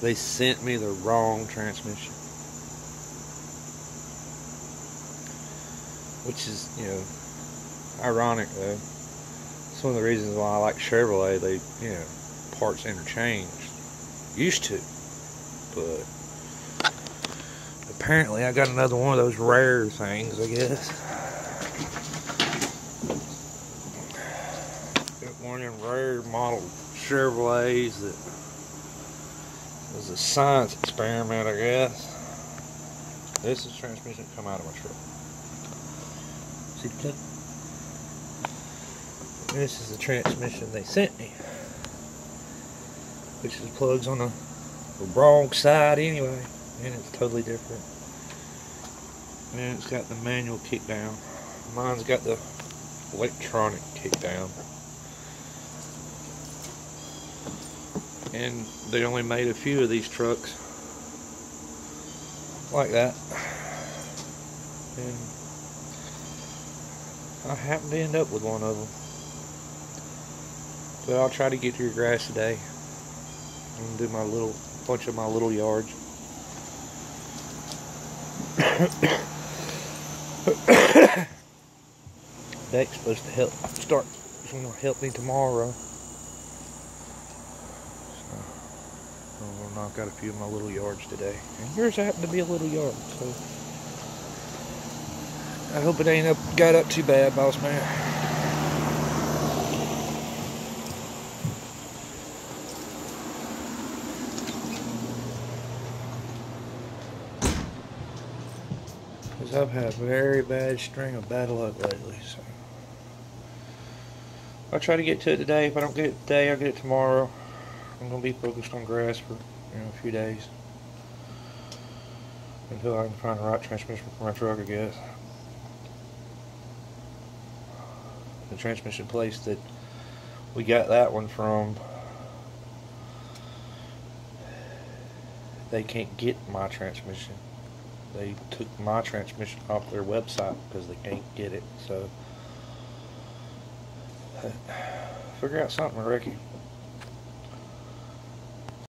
They sent me the wrong transmission. Which is, you know, ironic though. It's one of the reasons why I like Chevrolet. They, you know, parts interchange. Used to. But apparently I got another one of those rare things, I guess. Got one of them rare model Chevrolets that was a science experiment, I guess. This is transmission come out of my truck. See plug? This is the transmission they sent me. Which is plugs on the, the wrong side anyway. And it's totally different. And it's got the manual kick down. Mine's got the electronic kick down. And they only made a few of these trucks like that. And I happened to end up with one of them. But I'll try to get to your grass today. And do my little bunch of my little yards. Deck's supposed to help start help me tomorrow. Oh, I'll knock out a few of my little yards today. And yours happened to be a little yard, so I hope it ain't up got up too bad, boss man. Because I've had a very bad string of bad luck lately, so. I'll try to get to it today. If I don't get it today, I'll get it tomorrow. I'm going to be focused on grass for you know, a few days. Until I can find the right transmission for my truck, I guess. The transmission place that we got that one from, they can't get my transmission. They took my transmission off their website because they can't get it. So, figure out something, Ricky.